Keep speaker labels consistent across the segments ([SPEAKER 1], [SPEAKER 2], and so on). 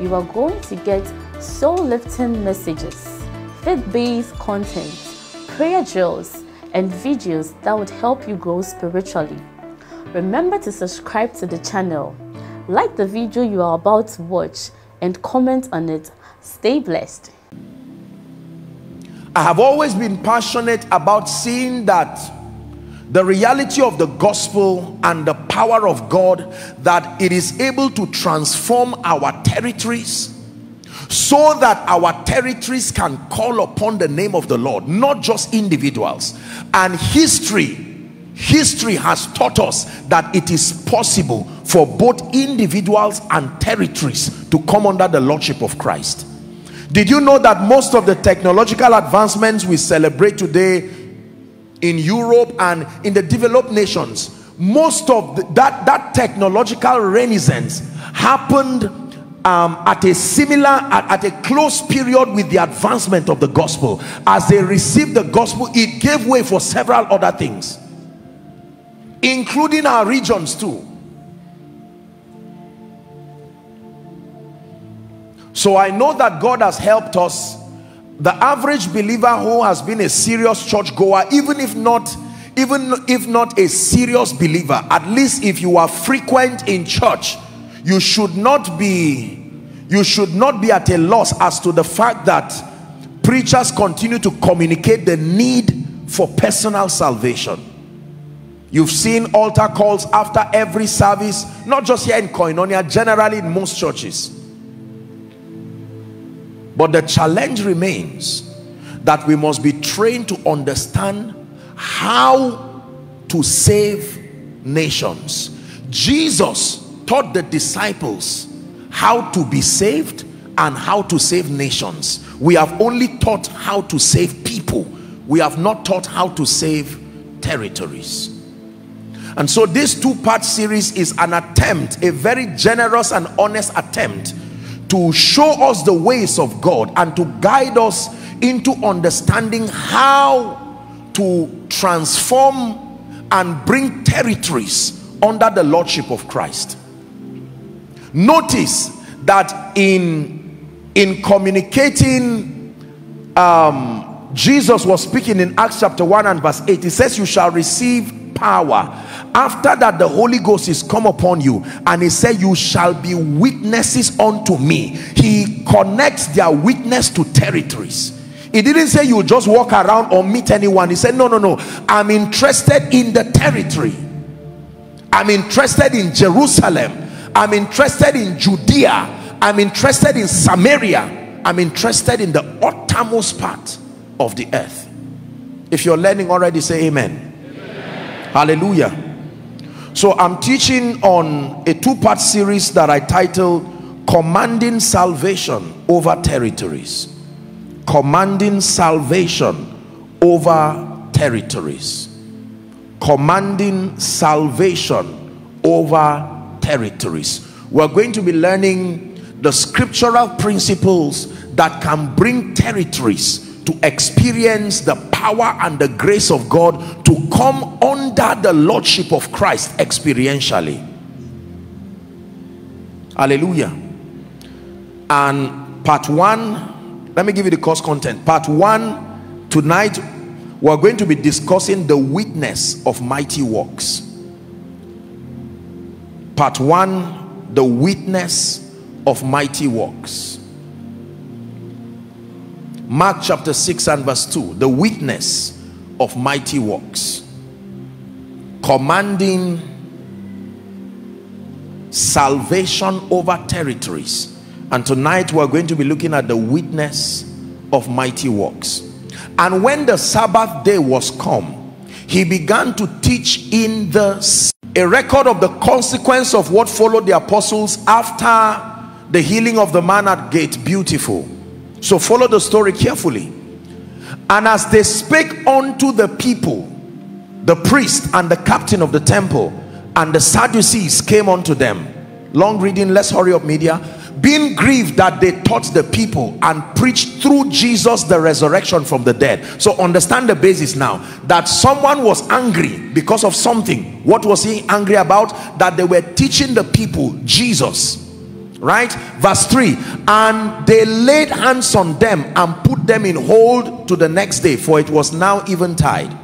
[SPEAKER 1] you are going to get soul-lifting messages, faith-based content, prayer drills, and videos that would help you grow spiritually. Remember to subscribe to the channel, like the video you are about to watch, and comment on it. Stay blessed.
[SPEAKER 2] I have always been passionate about seeing that the reality of the gospel and the power of God that it is able to transform our territories so that our territories can call upon the name of the Lord not just individuals. And history history has taught us that it is possible for both individuals and territories to come under the lordship of Christ. Did you know that most of the technological advancements we celebrate today in Europe and in the developed nations most of the, that that technological renaissance happened um, at a similar at, at, a close period with the advancement of the gospel. As they received the gospel it gave way for several other things including our regions too. So I know that God has helped us the average believer who has been a serious church goer even if not even if not a serious believer at least if you are frequent in church you should not be you should not be at a loss as to the fact that preachers continue to communicate the need for personal salvation. You've seen altar calls after every service not just here in koinonia generally in most churches but the challenge remains that we must be trained to understand how to save nations. Jesus taught the disciples how to be saved and how to save nations. We have only taught how to save people. We have not taught how to save territories. And so this two-part series is an attempt, a very generous and honest attempt to show us the ways of God and to guide us into understanding how to transform and bring territories under the lordship of Christ. Notice that in in communicating um, Jesus was speaking in Acts chapter 1 and verse 8 he says you shall receive power after that the holy ghost is come upon you and he said you shall be witnesses unto me. He connects their witness to territories. He didn't say you just walk around or meet anyone. He said no no no. I'm interested in the territory. I'm interested in jerusalem. I'm interested in judea. I'm interested in samaria. I'm interested in the uttermost part of the earth. If you're learning already say amen. Hallelujah so i'm teaching on a two-part series that i titled commanding salvation over territories. Commanding salvation over territories. Commanding salvation over territories. We're going to be learning the scriptural principles that can bring territories to experience the power and the grace of God to come under the lordship of Christ experientially. Hallelujah. And part one let me give you the course content. Part one tonight we're going to be discussing the witness of mighty works. Part one the witness of mighty works Mark chapter 6 and verse 2 the witness of mighty works. Commanding salvation over territories. And tonight we're going to be looking at the witness of mighty works. And when the Sabbath day was come he began to teach in the a record of the consequence of what followed the apostles after the healing of the man at gate beautiful so follow the story carefully. And as they spake unto the people the priest and the captain of the temple and the Sadducees came unto them. Long reading let's hurry up media. Being grieved that they taught the people and preached through Jesus the resurrection from the dead. So understand the basis now. That someone was angry because of something. What was he angry about? That they were teaching the people Jesus right? Verse 3 and they laid hands on them and put them in hold to the next day for it was now eventide.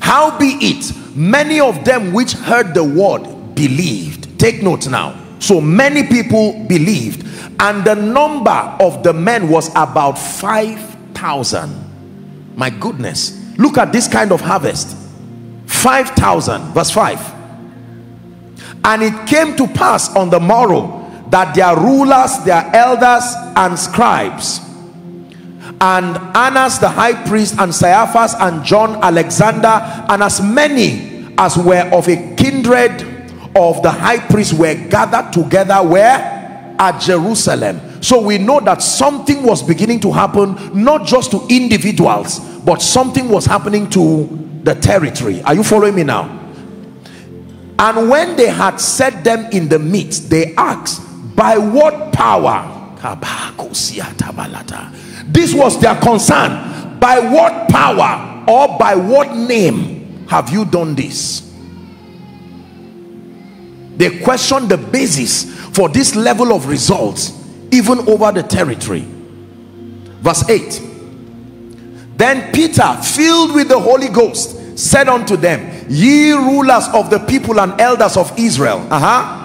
[SPEAKER 2] How be it many of them which heard the word believed? Take note now. So many people believed and the number of the men was about 5,000 my goodness. Look at this kind of harvest. 5,000 verse 5 and it came to pass on the morrow that their rulers their elders and scribes and Annas the high priest and Caiaphas and John Alexander and as many as were of a kindred of the high priest were gathered together where? At Jerusalem. So we know that something was beginning to happen not just to individuals but something was happening to the territory. Are you following me now? And when they had set them in the midst they asked by what power? This was their concern. By what power or by what name have you done this? They questioned the basis for this level of results even over the territory. Verse 8 then peter filled with the holy ghost said unto them ye rulers of the people and elders of israel uh-huh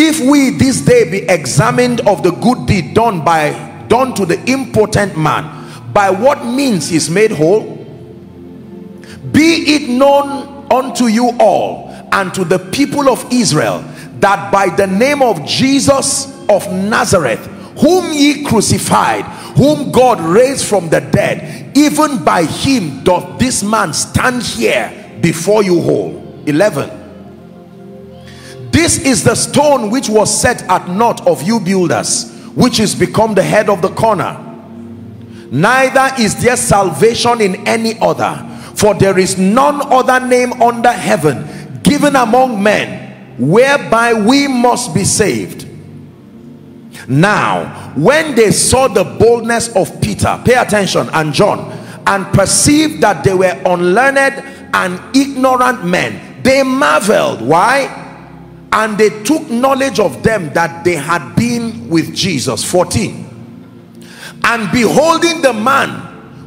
[SPEAKER 2] if we this day be examined of the good deed done by done to the impotent man by what means he is made whole? Be it known unto you all and to the people of Israel that by the name of Jesus of Nazareth whom ye crucified whom God raised from the dead even by him doth this man stand here before you whole. 11 this is the stone which was set at naught of you builders which is become the head of the corner. Neither is there salvation in any other for there is none other name under heaven given among men whereby we must be saved. Now when they saw the boldness of Peter pay attention and John and perceived that they were unlearned and ignorant men they marveled. Why and they took knowledge of them that they had been with Jesus. 14 and beholding the man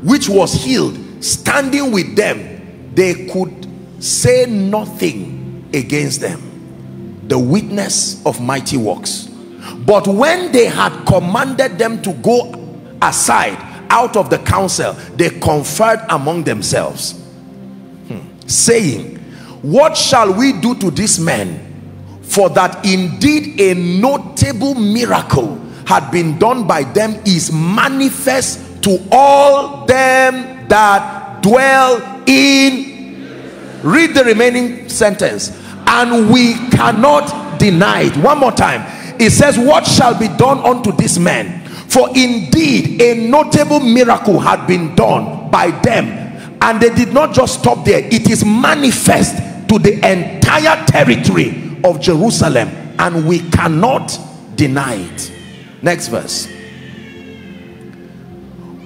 [SPEAKER 2] which was healed standing with them they could say nothing against them. The witness of mighty works. But when they had commanded them to go aside out of the council they conferred among themselves hmm, saying what shall we do to this man for that indeed a notable miracle had been done by them is manifest to all them that dwell in. Read the remaining sentence. And we cannot deny it. One more time. It says what shall be done unto this man? For indeed a notable miracle had been done by them. And they did not just stop there. It is manifest to the entire territory of Jerusalem and we cannot deny it. Next verse.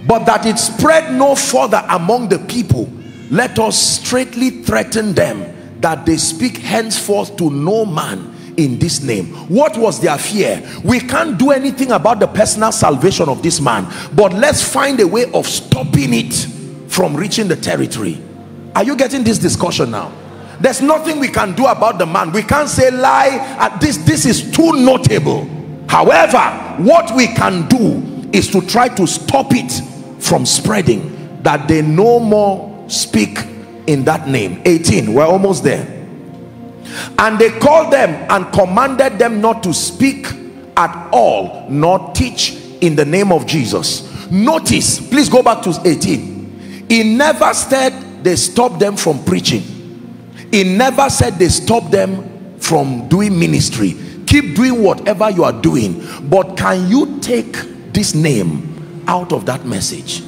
[SPEAKER 2] But that it spread no further among the people let us straightly threaten them that they speak henceforth to no man in this name. What was their fear? We can't do anything about the personal salvation of this man but let's find a way of stopping it from reaching the territory. Are you getting this discussion now there's nothing we can do about the man. We can't say lie at this this is too notable. However what we can do is to try to stop it from spreading that they no more speak in that name. 18 we're almost there. And they called them and commanded them not to speak at all nor teach in the name of Jesus. Notice please go back to 18 he never said they stopped them from preaching he never said they stopped them from doing ministry. Keep doing whatever you are doing but can you take this name out of that message?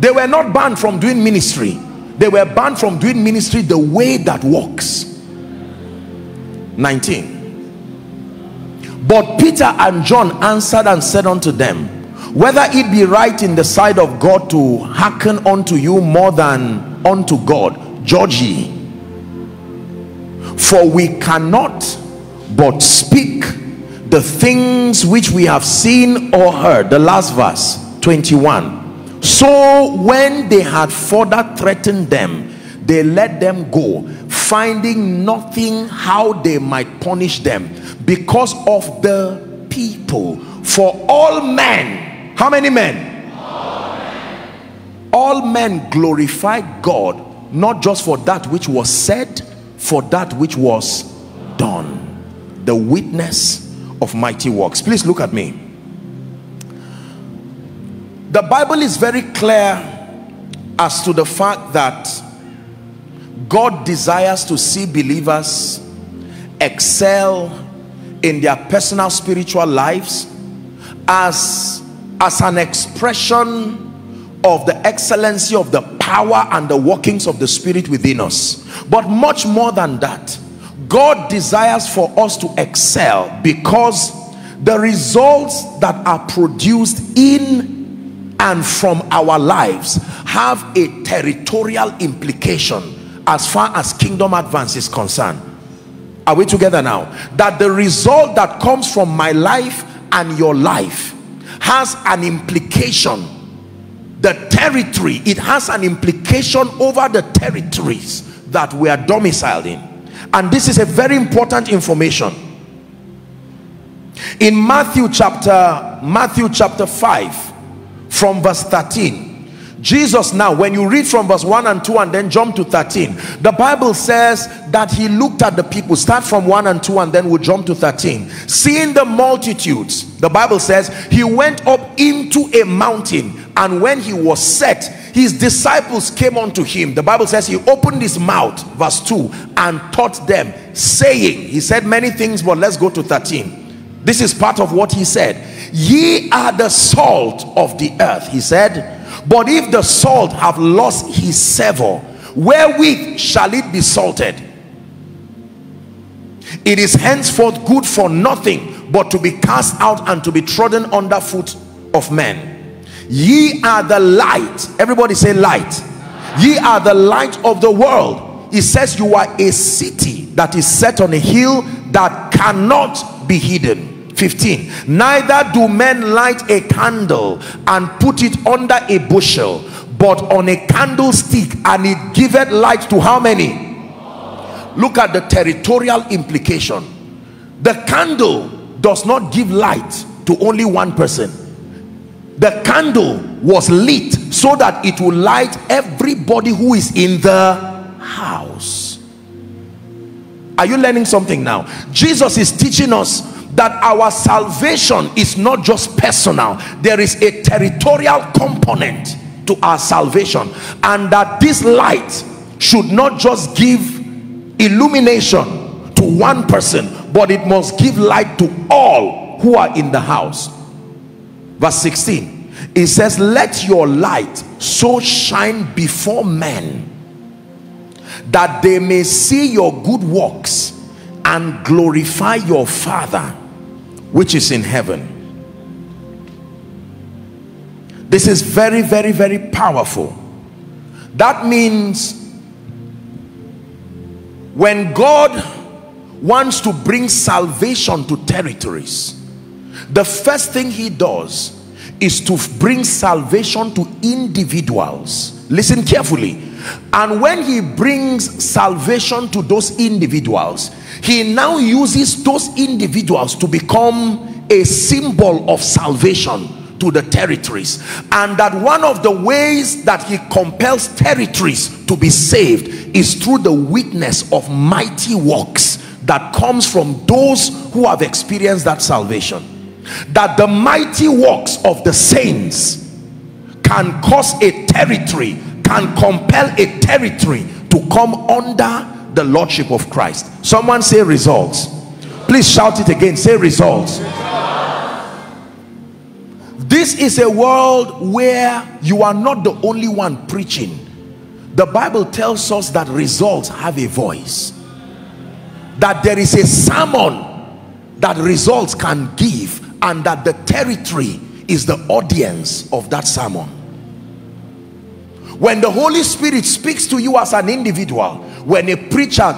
[SPEAKER 2] They were not banned from doing ministry. They were banned from doing ministry the way that works. 19 but Peter and John answered and said unto them whether it be right in the sight of God to hearken unto you more than unto God. Judge ye. For we cannot but speak the things which we have seen or heard. The last verse 21 so when they had further threatened them they let them go finding nothing how they might punish them because of the people. For all men how many men? All men, glorify god not just for that which was said for that which was done. The witness of mighty works. Please look at me. The bible is very clear as to the fact that god desires to see believers excel in their personal spiritual lives as as an expression of the excellency of the power and the workings of the spirit within us. But much more than that god desires for us to excel because the results that are produced in and from our lives have a territorial implication as far as kingdom advance is concerned. Are we together now? That the result that comes from my life and your life has an implication. The territory it has an implication over the territories that we are domiciled in. And this is a very important information. In matthew chapter matthew chapter 5 from verse 13 Jesus now when you read from verse 1 and 2 and then jump to 13 the Bible says that he looked at the people. Start from 1 and 2 and then we'll jump to 13 seeing the multitudes the Bible says he went up into a mountain and when he was set his disciples came unto him. The Bible says he opened his mouth verse 2 and taught them saying he said many things but let's go to 13 this is part of what he said. Ye are the salt of the earth he said but if the salt have lost his savor wherewith shall it be salted? It is henceforth good for nothing but to be cast out and to be trodden under foot of men. Ye are the light. Everybody say light. Ye are the light of the world. He says you are a city that is set on a hill that cannot be hidden 15 neither do men light a candle and put it under a bushel but on a candlestick and it giveth light to how many? Look at the territorial implication. The candle does not give light to only one person. The candle was lit so that it will light everybody who is in the house. Are you learning something now? Jesus is teaching us that our salvation is not just personal. There is a territorial component to our salvation. And that this light should not just give illumination to one person but it must give light to all who are in the house. Verse 16 it says let your light so shine before men that they may see your good works and glorify your father which is in heaven. This is very very very powerful. That means when God wants to bring salvation to territories the first thing he does is to bring salvation to individuals. Listen carefully and when he brings salvation to those individuals he now uses those individuals to become a symbol of salvation to the territories. And that one of the ways that he compels territories to be saved is through the witness of mighty works that comes from those who have experienced that salvation. That the mighty works of the saints can cause a territory can compel a territory to come under the lordship of Christ. Someone say results. Please shout it again. Say results. This is a world where you are not the only one preaching. The bible tells us that results have a voice. That there is a sermon that results can give and that the territory is the audience of that sermon when the holy spirit speaks to you as an individual when a preacher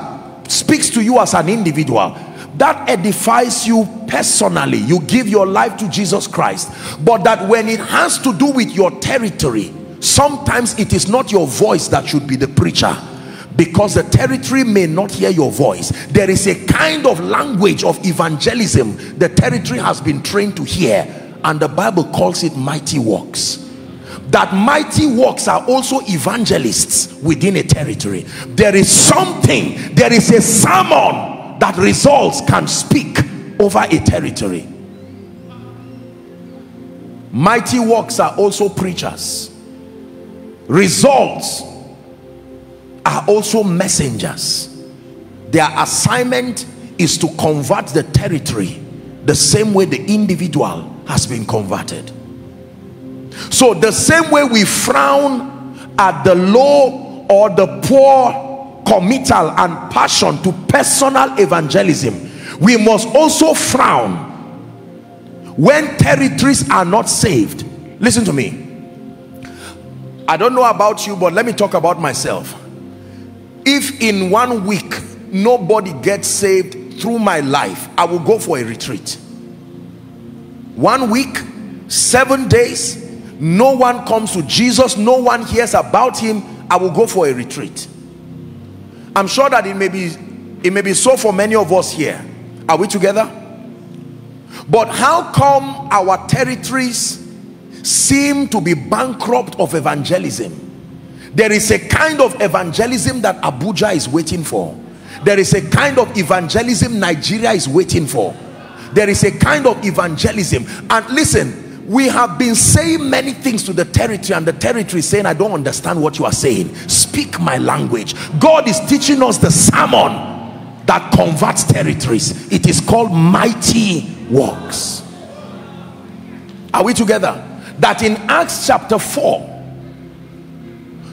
[SPEAKER 2] speaks to you as an individual that edifies you personally. You give your life to jesus christ. But that when it has to do with your territory sometimes it is not your voice that should be the preacher. Because the territory may not hear your voice. There is a kind of language of evangelism the territory has been trained to hear. And the bible calls it mighty works that mighty works are also evangelists within a territory. There is something there is a sermon that results can speak over a territory. Mighty works are also preachers. Results are also messengers. Their assignment is to convert the territory the same way the individual has been converted so the same way we frown at the low or the poor committal and passion to personal evangelism we must also frown when territories are not saved. Listen to me. I don't know about you but let me talk about myself. If in one week nobody gets saved through my life i will go for a retreat. One week seven days no one comes to jesus no one hears about him i will go for a retreat I'm sure that it may be it may be so for many of us here. Are we together? But how come our territories seem to be bankrupt of evangelism? There is a kind of evangelism that Abuja is waiting for. There is a kind of evangelism Nigeria is waiting for. There is a kind of evangelism. And listen, we have been saying many things to the territory and the territory saying i don't understand what you are saying. Speak my language. God is teaching us the sermon that converts territories. It is called mighty works. Are we together? That in acts chapter 4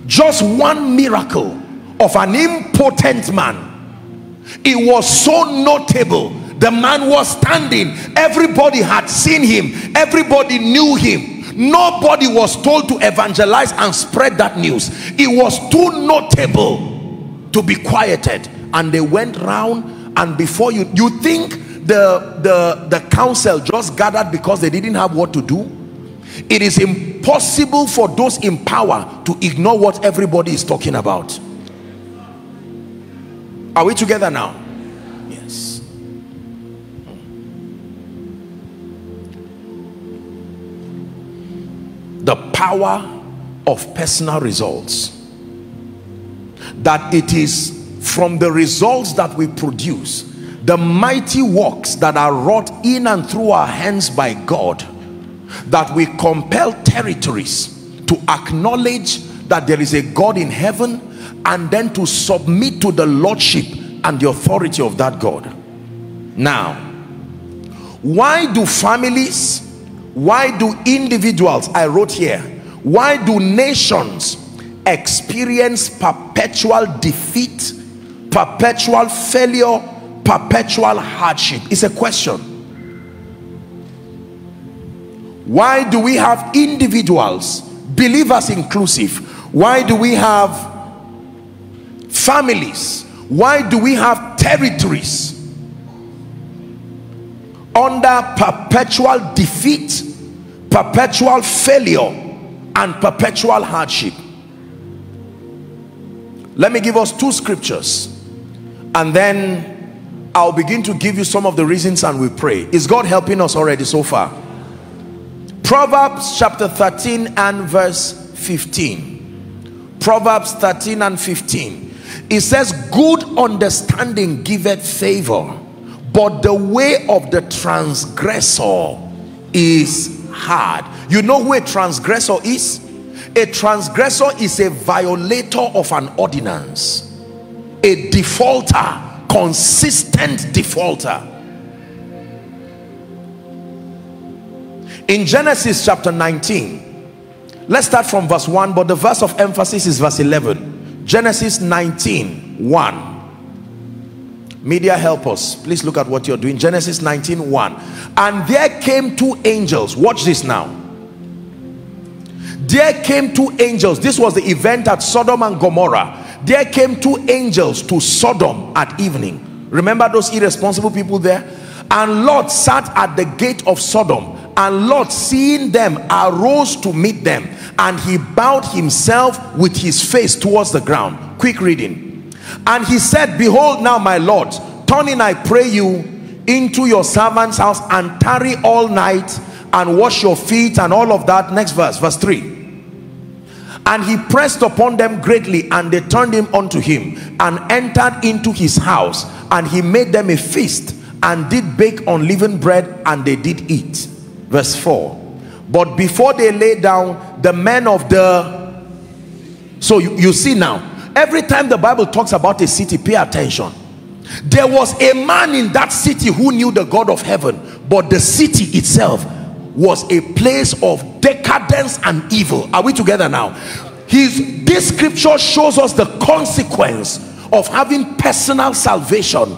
[SPEAKER 2] just one miracle of an impotent man it was so notable the man was standing. Everybody had seen him. Everybody knew him. Nobody was told to evangelize and spread that news. It was too notable to be quieted. And they went round and before you you think the the the council just gathered because they didn't have what to do? It is impossible for those in power to ignore what everybody is talking about. Are we together now power of personal results. That it is from the results that we produce the mighty works that are wrought in and through our hands by God that we compel territories to acknowledge that there is a God in heaven and then to submit to the lordship and the authority of that God. Now why do families why do individuals i wrote here why do nations experience perpetual defeat perpetual failure perpetual hardship? It's a question. Why do we have individuals believers inclusive? Why do we have families? Why do we have territories under perpetual defeat perpetual failure and perpetual hardship. Let me give us two scriptures and then I'll begin to give you some of the reasons and we pray. Is God helping us already so far? Proverbs chapter 13 and verse 15 Proverbs 13 and 15 it says good understanding giveth favor but the way of the transgressor is hard. You know who a transgressor is? A transgressor is a violator of an ordinance. A defaulter consistent defaulter. In Genesis chapter 19 let's start from verse 1 but the verse of emphasis is verse 11 Genesis 19 1 media help us. Please look at what you're doing. Genesis 19 1 and there came two angels. Watch this now. There came two angels. This was the event at Sodom and Gomorrah. There came two angels to Sodom at evening. Remember those irresponsible people there? And Lot sat at the gate of Sodom. And Lot seeing them arose to meet them. And he bowed himself with his face towards the ground. Quick reading and he said behold now my Lord turn in I pray you into your servant's house and tarry all night and wash your feet and all of that. Next verse verse 3 and he pressed upon them greatly and they turned him unto him and entered into his house and he made them a feast and did bake unleavened bread and they did eat. Verse 4 but before they lay down the men of the so you, you see now every time the bible talks about a city pay attention. There was a man in that city who knew the god of heaven but the city itself was a place of decadence and evil. Are we together now? His this scripture shows us the consequence of having personal salvation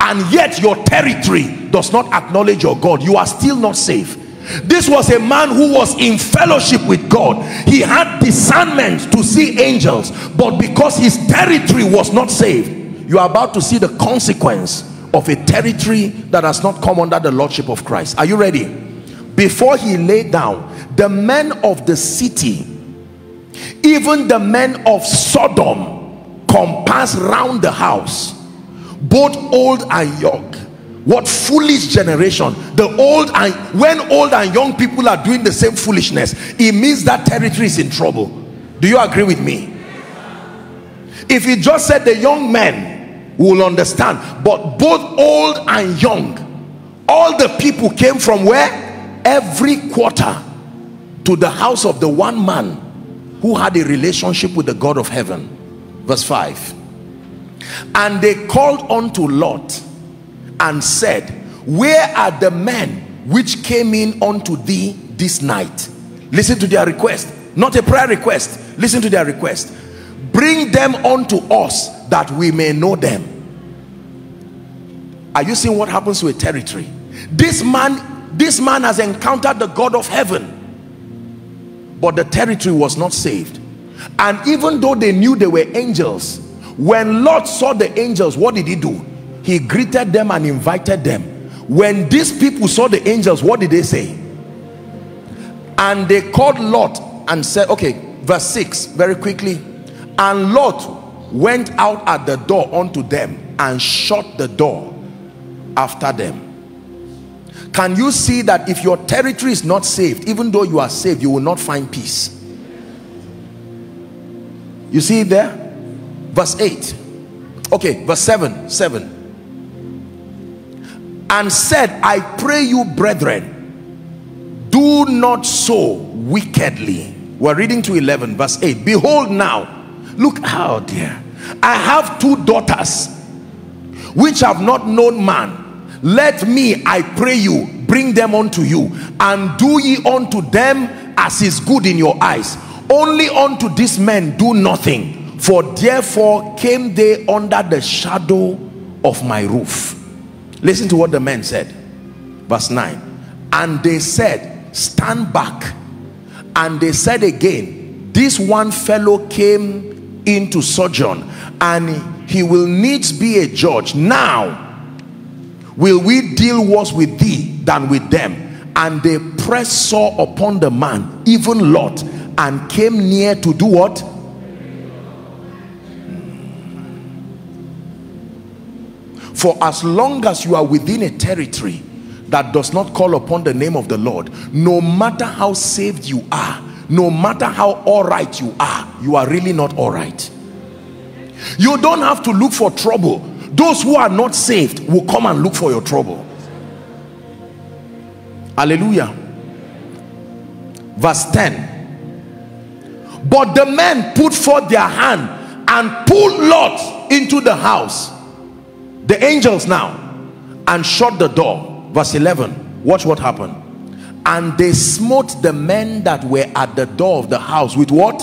[SPEAKER 2] and yet your territory does not acknowledge your god. You are still not safe this was a man who was in fellowship with God. He had discernment to see angels but because his territory was not saved you are about to see the consequence of a territory that has not come under the lordship of Christ. Are you ready? Before he lay down the men of the city even the men of Sodom compass round the house both old and young what foolish generation. The old and when old and young people are doing the same foolishness it means that territory is in trouble. Do you agree with me? If he just said the young men will understand but both old and young all the people came from where? Every quarter to the house of the one man who had a relationship with the God of heaven. Verse 5 and they called unto Lot and said where are the men which came in unto thee this night? Listen to their request. Not a prayer request. Listen to their request. Bring them unto us that we may know them. Are you seeing what happens to a territory? This man this man has encountered the god of heaven but the territory was not saved. And even though they knew they were angels when Lot saw the angels what did he do he greeted them and invited them. When these people saw the angels what did they say? And they called Lot and said okay verse 6 very quickly. And Lot went out at the door unto them and shut the door after them. Can you see that if your territory is not saved even though you are saved you will not find peace? You see it there? Verse 8 okay verse 7 7 and said i pray you brethren do not so wickedly. We're reading to 11 verse 8 behold now look how dear i have two daughters which have not known man. Let me i pray you bring them unto you and do ye unto them as is good in your eyes. Only unto these men do nothing for therefore came they under the shadow of my roof listen to what the men said. Verse 9 and they said stand back. And they said again this one fellow came into sojourn and he will needs be a judge. Now will we deal worse with thee than with them? And they pressed sore upon the man even lot and came near to do what for as long as you are within a territory that does not call upon the name of the Lord no matter how saved you are no matter how all right you are you are really not all right you don't have to look for trouble. Those who are not saved will come and look for your trouble. Hallelujah. Verse 10 but the men put forth their hand and pulled Lot into the house the angels now and shut the door. Verse 11 watch what happened. And they smote the men that were at the door of the house with what?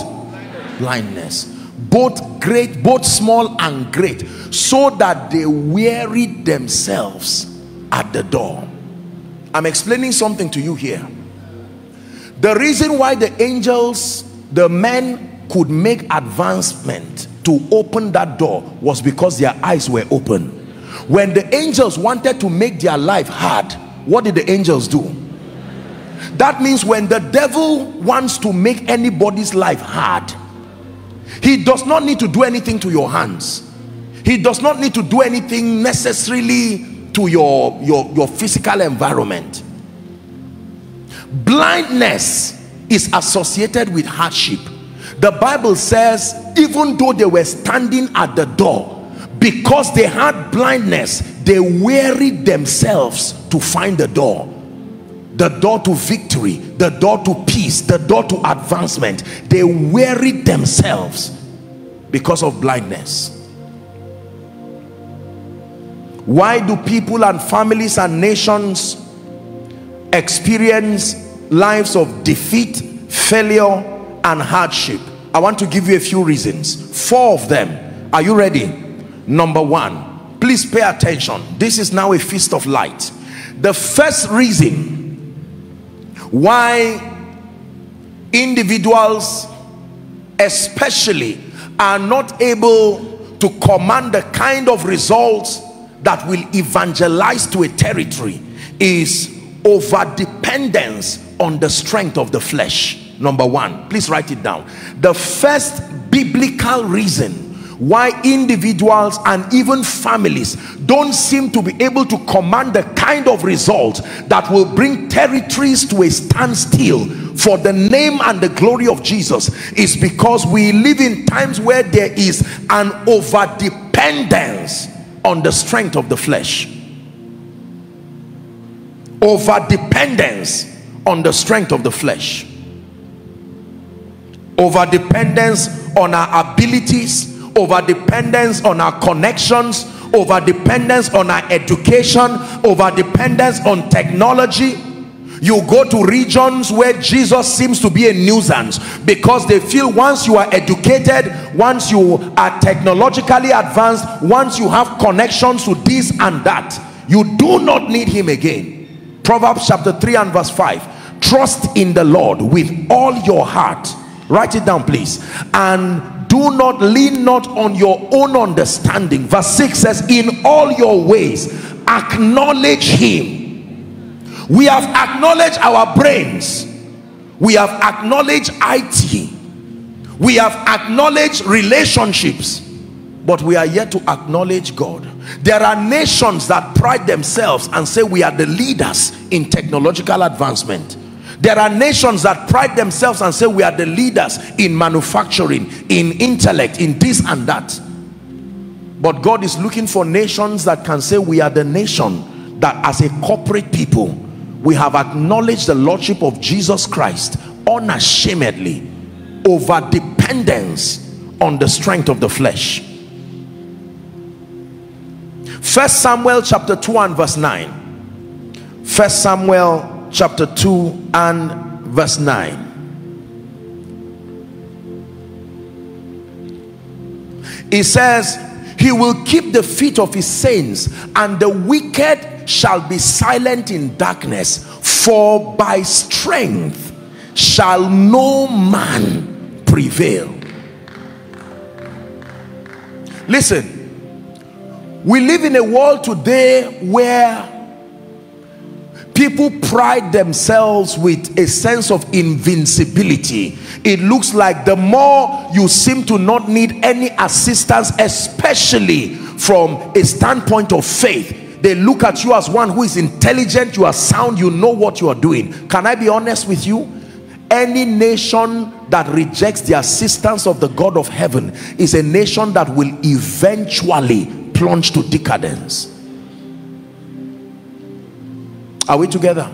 [SPEAKER 2] Blindness. Both great both small and great so that they wearied themselves at the door. I'm explaining something to you here. The reason why the angels the men could make advancement to open that door was because their eyes were open when the angels wanted to make their life hard what did the angels do? That means when the devil wants to make anybody's life hard he does not need to do anything to your hands. He does not need to do anything necessarily to your your your physical environment. Blindness is associated with hardship. The bible says even though they were standing at the door because they had blindness they wearied themselves to find the door. The door to victory the door to peace the door to advancement. They wearied themselves because of blindness. Why do people and families and nations experience lives of defeat failure and hardship? I want to give you a few reasons. Four of them. Are you ready number one please pay attention. This is now a feast of light. The first reason why individuals especially are not able to command the kind of results that will evangelize to a territory is over dependence on the strength of the flesh. Number one please write it down. The first biblical reason why individuals and even families don't seem to be able to command the kind of results that will bring territories to a standstill for the name and the glory of Jesus is because we live in times where there is an over dependence on the strength of the flesh. Over dependence on the strength of the flesh. Over dependence on our abilities over dependence on our connections over dependence on our education over dependence on technology. You go to regions where jesus seems to be a nuisance because they feel once you are educated once you are technologically advanced once you have connections to this and that you do not need him again. Proverbs chapter 3 and verse 5 trust in the lord with all your heart. Write it down please. And do not lean not on your own understanding. Verse 6 says in all your ways acknowledge him. We have acknowledged our brains. We have acknowledged IT we have acknowledged relationships. But we are yet to acknowledge God. There are nations that pride themselves and say we are the leaders in technological advancement there are nations that pride themselves and say we are the leaders in manufacturing in intellect in this and that. But God is looking for nations that can say we are the nation that as a corporate people we have acknowledged the lordship of Jesus Christ unashamedly over dependence on the strength of the flesh. First Samuel chapter 2 and verse 9 first Samuel chapter 2 and verse 9 he says he will keep the feet of his saints and the wicked shall be silent in darkness for by strength shall no man prevail. Listen we live in a world today where people pride themselves with a sense of invincibility. It looks like the more you seem to not need any assistance especially from a standpoint of faith they look at you as one who is intelligent you are sound you know what you are doing. Can i be honest with you? Any nation that rejects the assistance of the god of heaven is a nation that will eventually plunge to decadence are we together?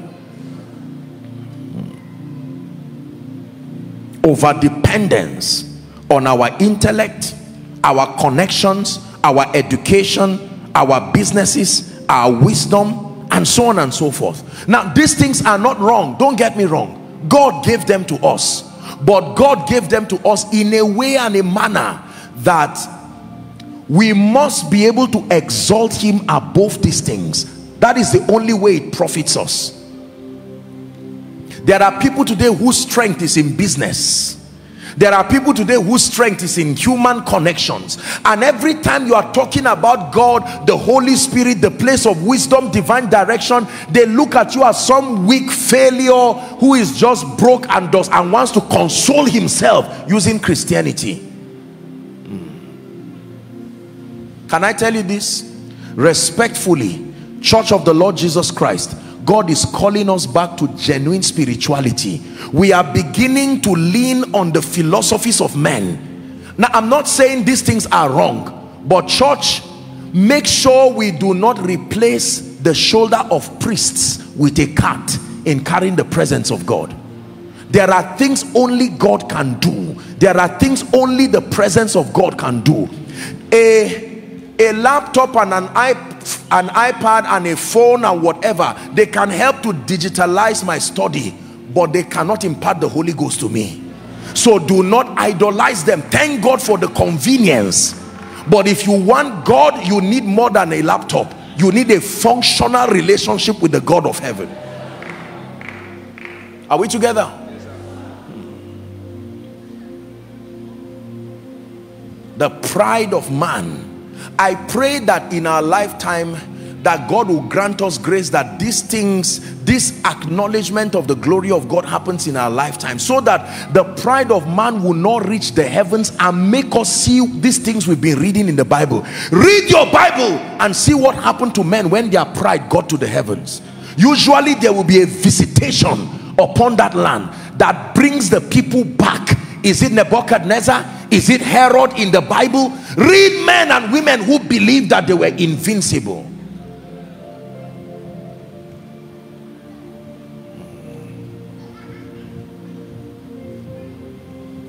[SPEAKER 2] Over dependence on our intellect, our connections, our education, our businesses, our wisdom, and so on and so forth. Now these things are not wrong. Don't get me wrong. God gave them to us. But god gave them to us in a way and a manner that we must be able to exalt him above these things that is the only way it profits us. There are people today whose strength is in business. There are people today whose strength is in human connections. And every time you are talking about God the Holy Spirit the place of wisdom divine direction they look at you as some weak failure who is just broke and does and wants to console himself using Christianity. Hmm. can I tell you this? Respectfully church of the Lord Jesus Christ God is calling us back to genuine spirituality. We are beginning to lean on the philosophies of men. Now, I'm not saying these things are wrong, but church, make sure we do not replace the shoulder of priests with a cart in carrying the presence of God. There are things only God can do. There are things only the presence of God can do. A, a laptop and an iPad an iPad and a phone and whatever they can help to digitalize my study but they cannot impart the Holy Ghost to me. So do not idolize them. Thank God for the convenience. But if you want God you need more than a laptop. You need a functional relationship with the God of heaven. Are we together? The pride of man I pray that in our lifetime that God will grant us grace that these things, this acknowledgement of the glory of God happens in our lifetime so that the pride of man will not reach the heavens and make us see these things we've been reading in the Bible. Read your Bible and see what happened to men when their pride got to the heavens. Usually there will be a visitation upon that land that brings the people back. Is it Nebuchadnezzar? Is it Herod in the Bible? Read men and women who believed that they were invincible.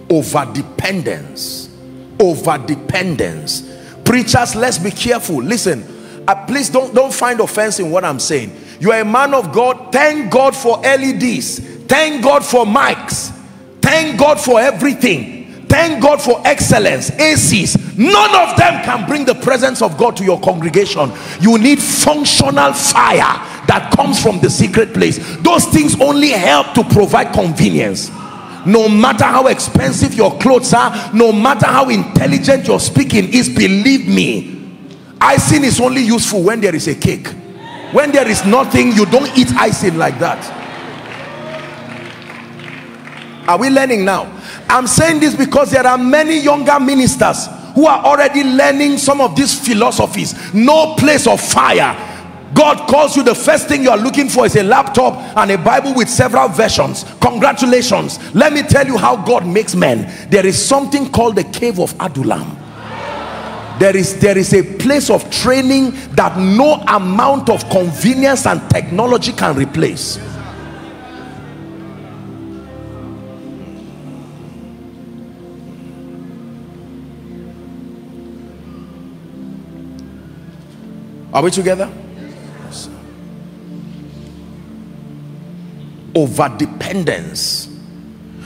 [SPEAKER 2] Over dependence. Over dependence. Preachers, let's be careful. Listen, uh, please don't, don't find offense in what I'm saying. You are a man of God. Thank God for LEDs. Thank God for mics. Thank God for everything thank God for excellence ACs none of them can bring the presence of God to your congregation. You need functional fire that comes from the secret place. Those things only help to provide convenience. No matter how expensive your clothes are no matter how intelligent your speaking is believe me icing is only useful when there is a cake. When there is nothing you don't eat icing like that. Are we learning now I'm saying this because there are many younger ministers who are already learning some of these philosophies. No place of fire. God calls you the first thing you are looking for is a laptop and a Bible with several versions. Congratulations. Let me tell you how God makes men. There is something called the cave of Adullam. There is, there is a place of training that no amount of convenience and technology can replace. Are we together? Over dependence.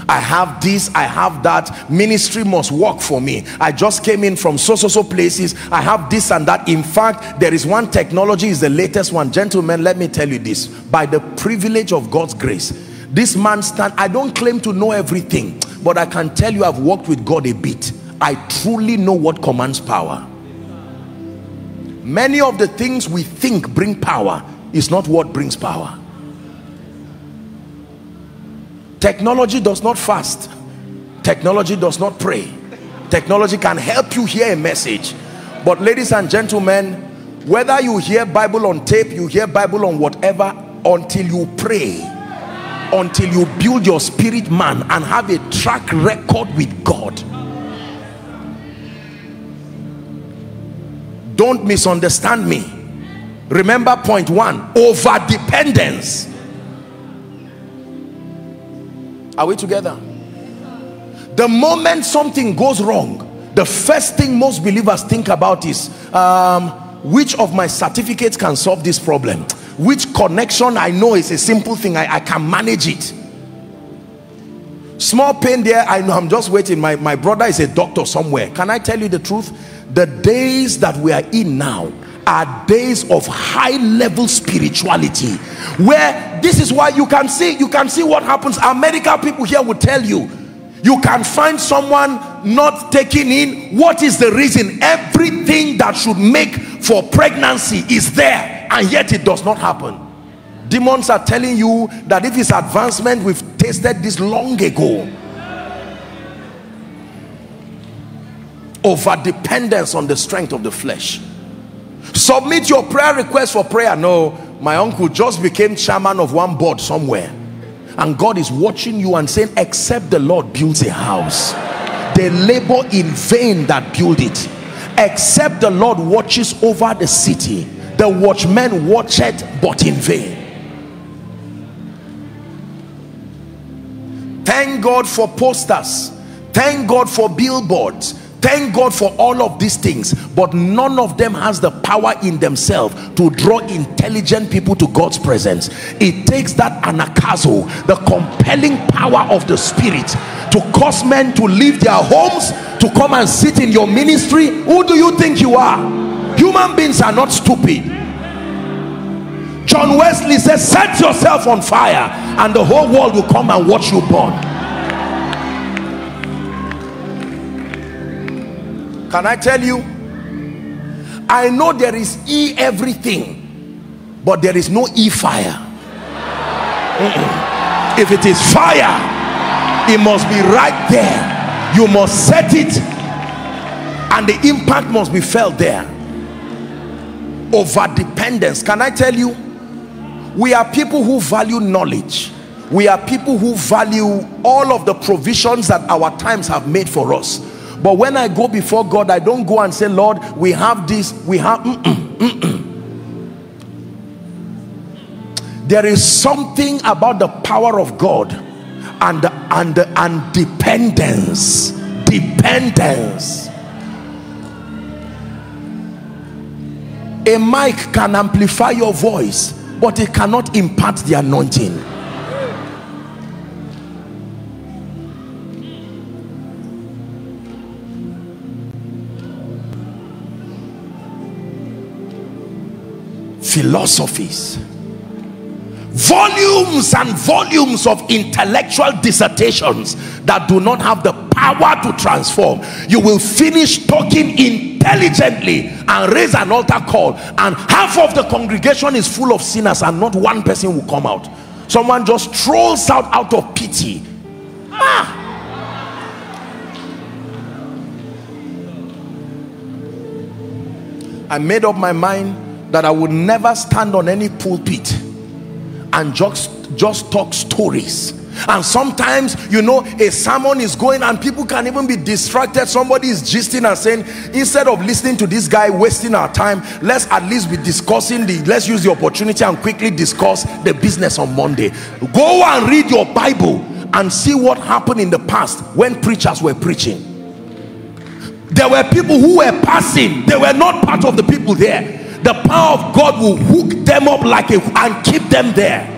[SPEAKER 2] I have this, I have that. Ministry must work for me. I just came in from so so so places. I have this and that. In fact, there is one technology is the latest one. Gentlemen, let me tell you this. By the privilege of God's grace, this man stand. I don't claim to know everything, but I can tell you I've worked with God a bit. I truly know what commands power many of the things we think bring power is not what brings power. Technology does not fast. Technology does not pray. Technology can help you hear a message. But ladies and gentlemen whether you hear bible on tape you hear bible on whatever until you pray until you build your spirit man and have a track record with god don't misunderstand me. Remember point one over dependence are we together? The moment something goes wrong the first thing most believers think about is um, which of my certificates can solve this problem? Which connection I know is a simple thing I, I can manage it. Small pain there I know I'm just waiting. My, my brother is a doctor somewhere. Can I tell you the truth the days that we are in now are days of high level spirituality where this is why you can see you can see what happens. Our medical people here will tell you you can find someone not taking in. What is the reason? Everything that should make for pregnancy is there and yet it does not happen. Demons are telling you that if it's advancement we've tasted this long ago over dependence on the strength of the flesh. Submit your prayer request for prayer. No my uncle just became chairman of one board somewhere. And God is watching you and saying except the Lord builds a house they labor in vain that build it. Except the Lord watches over the city the watchmen watch it but in vain. Thank God for posters. Thank God for billboards thank God for all of these things but none of them has the power in themselves to draw intelligent people to God's presence. It takes that anagkazo the compelling power of the spirit to cause men to leave their homes to come and sit in your ministry. Who do you think you are? Human beings are not stupid. John Wesley says set yourself on fire and the whole world will come and watch you burn can I tell you? I know there is E everything but there is no E fire. Mm -mm. if it is fire it must be right there. You must set it and the impact must be felt there. Over dependence. Can I tell you? We are people who value knowledge. We are people who value all of the provisions that our times have made for us but when I go before God I don't go and say Lord we have this we have mm -mm, mm there is something about the power of God and and and dependence dependence. A mic can amplify your voice but it cannot impart the anointing philosophies volumes and volumes of intellectual dissertations that do not have the power to transform. You will finish talking intelligently and raise an altar call and half of the congregation is full of sinners and not one person will come out. Someone just trolls out out of pity. Ah! I made up my mind that I would never stand on any pulpit and just just talk stories. And sometimes you know a sermon is going and people can even be distracted. Somebody is gisting and saying instead of listening to this guy wasting our time let's at least be discussing the let's use the opportunity and quickly discuss the business on monday. Go and read your bible and see what happened in the past when preachers were preaching. There were people who were passing. They were not part of the people there the power of God will hook them up like a and keep them there.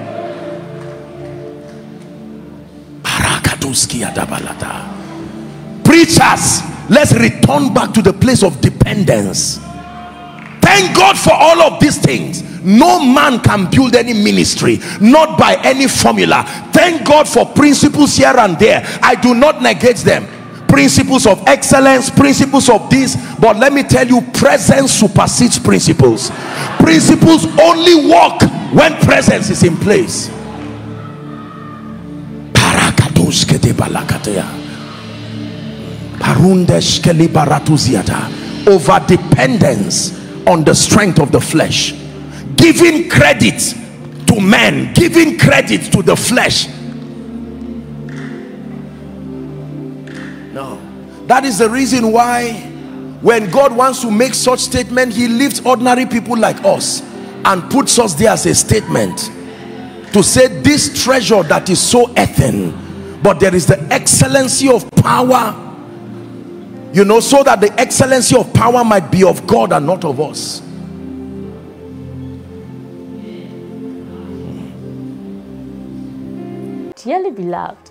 [SPEAKER 2] Preachers let's return back to the place of dependence. Thank God for all of these things. No man can build any ministry not by any formula. Thank God for principles here and there. I do not negate them principles of excellence principles of this but let me tell you presence supersedes principles. Principles only work when presence is in place. Over dependence on the strength of the flesh. Giving credit to men giving credit to the flesh No. That is the reason why when God wants to make such statement, he lifts ordinary people like us and puts us there as a statement to say this treasure that is so earthen, but there is the excellency of power you know so that the excellency of power might be of God and not of us
[SPEAKER 1] dearly beloved